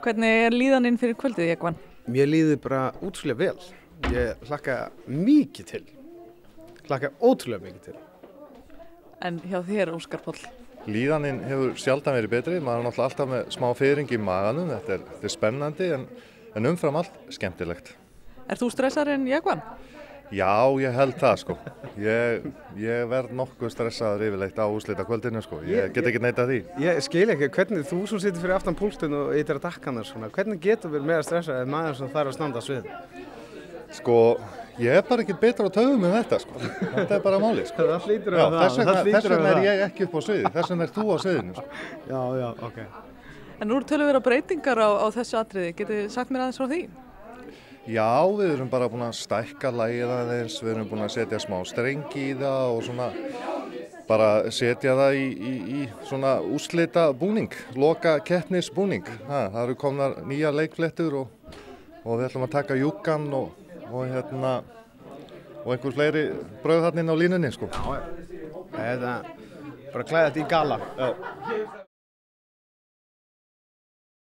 Hvernig er líðaninn fyrir kvöldið, Jekvann? Mér líður bara útrúlega vel. Ég hlakka mikið til. Hlakka ótrúlega mikið til. En hjá þér, Óskar Póll? Líðaninn hefur sjaldan verið betri, maður er náttúrulega alltaf með smá fyrring í maganum, þetta er, þetta er spennandi en, en umfram allt skemmtilegt. Er þú stressar en Jekvann? Já, ég held það sko. Ég, ég verð nokkuð stressaður yfirleitt á úslita kvöldinu sko, ég get ekki neita því. Ég skil ekki hvernig þú sem situr fyrir aftan púlstun og eitthvað að dakka hann svona, hvernig getur verið meira stressað en maður sem þarf að standa svið? Sko, ég er bara ekki betra á töfum með þetta sko, þetta er bara máli sko. Það hlýtur Já, að það. þess vegna, þess að vegna er ég ekki upp á sviði, þess vegna er þú á sviðinu sko. Já, já, ok. En nú eru tölur vera breytingar á, á þessu atriði. Getið þið sagt mér aðeins frá því? Já, við erum bara búin að stækka lægið aðeins, við erum búin að setja smá strengi í það og svona bara setja það í, í, í svona úslita búning, loka keppnis búning. Ha, það eru komnar nýja leikflettur og, og við ætlum að taka júkan og, og hérna og einhver fleiri brauðharnin á línunni sko. Það er bara klæðið þetta í gala. Já.